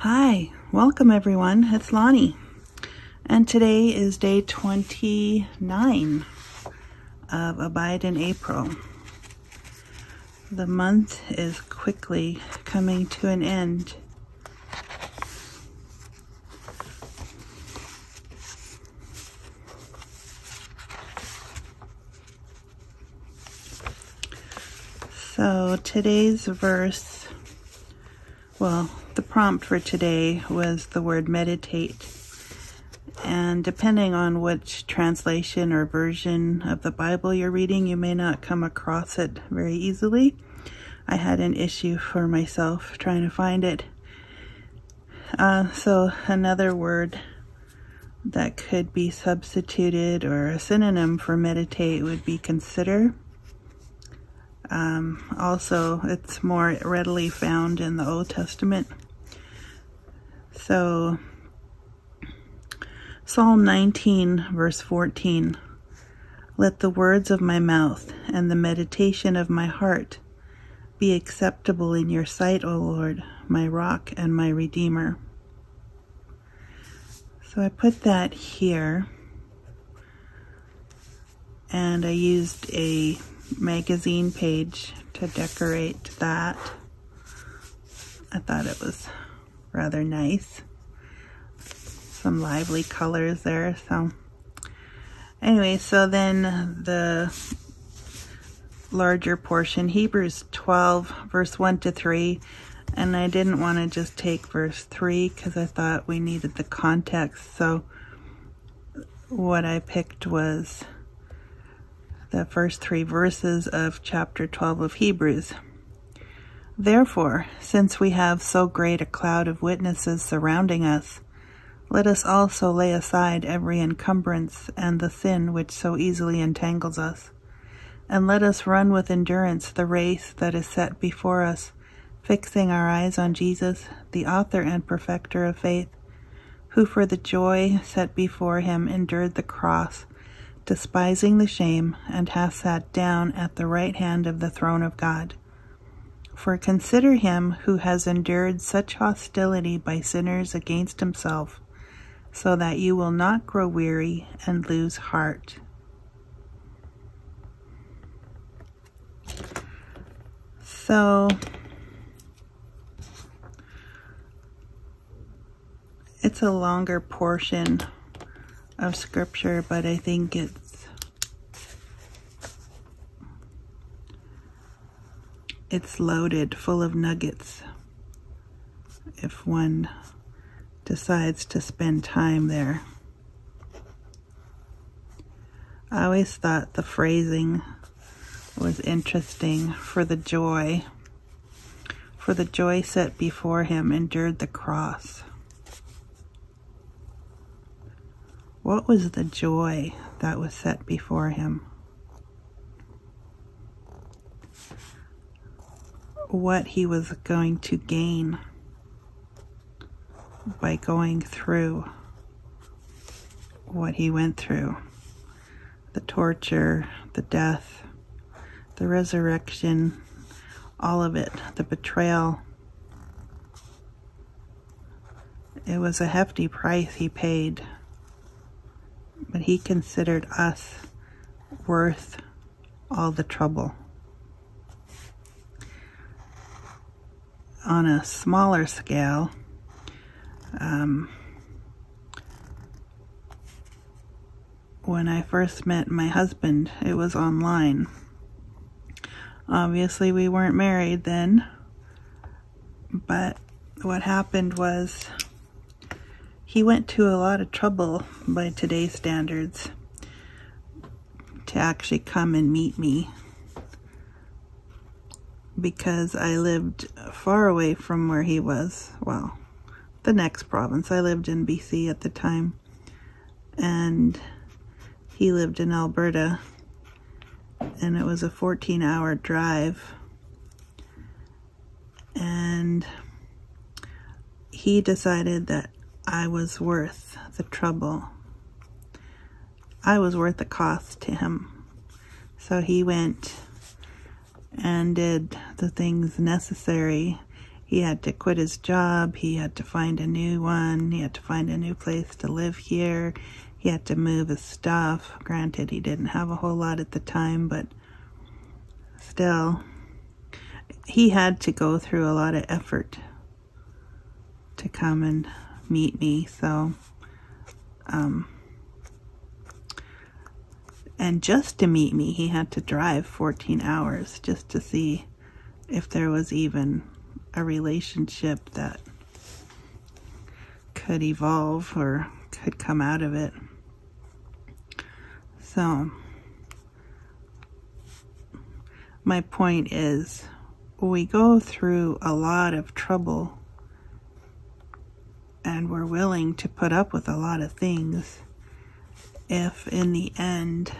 Hi, welcome everyone. It's Lonnie. And today is day 29 of Abide in April. The month is quickly coming to an end. So today's verse, well, the prompt for today was the word meditate. And depending on which translation or version of the Bible you're reading, you may not come across it very easily. I had an issue for myself trying to find it. Uh, so another word that could be substituted or a synonym for meditate would be consider. Um, also, it's more readily found in the Old Testament. So, Psalm 19, verse 14 Let the words of my mouth and the meditation of my heart be acceptable in your sight, O Lord, my rock and my redeemer. So I put that here and I used a magazine page to decorate that. I thought it was rather nice. Some lively colors there. So anyway, so then the larger portion, Hebrews 12, verse 1 to 3. And I didn't want to just take verse 3 because I thought we needed the context. So what I picked was the first three verses of chapter 12 of Hebrews. Therefore, since we have so great a cloud of witnesses surrounding us, let us also lay aside every encumbrance and the sin which so easily entangles us, and let us run with endurance the race that is set before us, fixing our eyes on Jesus, the author and perfecter of faith, who for the joy set before him endured the cross, despising the shame, and hath sat down at the right hand of the throne of God. For consider him who has endured such hostility by sinners against himself, so that you will not grow weary and lose heart. So, it's a longer portion of scripture, but I think it's it's loaded full of nuggets if one decides to spend time there. I always thought the phrasing was interesting for the joy. For the joy set before him endured the cross. What was the joy that was set before him? What he was going to gain by going through what he went through the torture, the death, the resurrection, all of it, the betrayal. It was a hefty price he paid but he considered us worth all the trouble. On a smaller scale, um, when I first met my husband, it was online. Obviously, we weren't married then, but what happened was he went to a lot of trouble by today's standards to actually come and meet me because I lived far away from where he was. Well, the next province. I lived in BC at the time and he lived in Alberta and it was a 14 hour drive and he decided that I was worth the trouble. I was worth the cost to him. So he went and did the things necessary he had to quit his job. He had to find a new one. He had to find a new place to live here. He had to move his stuff. Granted, he didn't have a whole lot at the time, but still, he had to go through a lot of effort to come and meet me. So, um, and just to meet me, he had to drive 14 hours just to see if there was even a relationship that could evolve or could come out of it. So, my point is, we go through a lot of trouble and we're willing to put up with a lot of things if in the end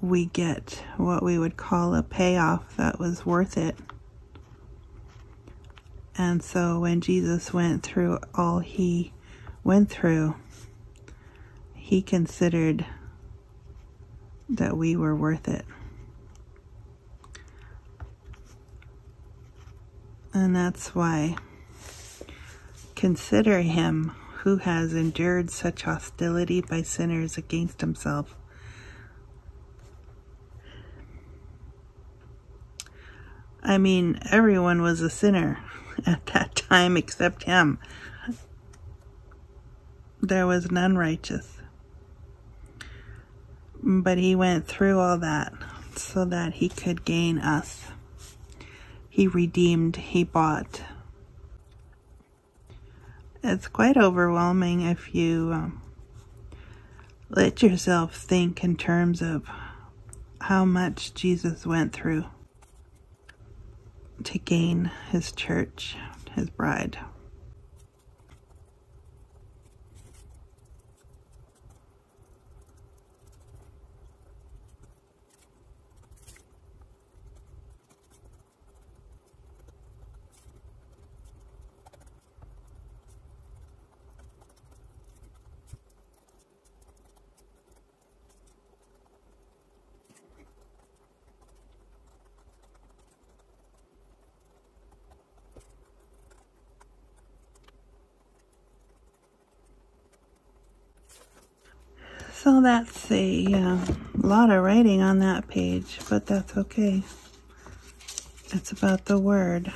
we get what we would call a payoff that was worth it. And so when Jesus went through all he went through, he considered that we were worth it. And that's why consider him who has endured such hostility by sinners against himself. I mean, everyone was a sinner at that time except him. There was none righteous. But he went through all that so that he could gain us. He redeemed, he bought. It's quite overwhelming if you um, let yourself think in terms of how much Jesus went through to gain his church, his bride. So that's a uh, lot of writing on that page, but that's okay. It's about the word.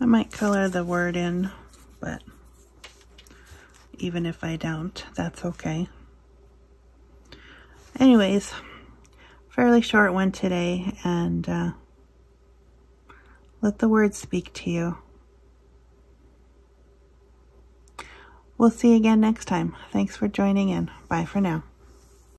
I might color the word in, but even if I don't, that's okay anyways, fairly short one today, and uh, let the words speak to you. We'll see you again next time. Thanks for joining in. Bye for now.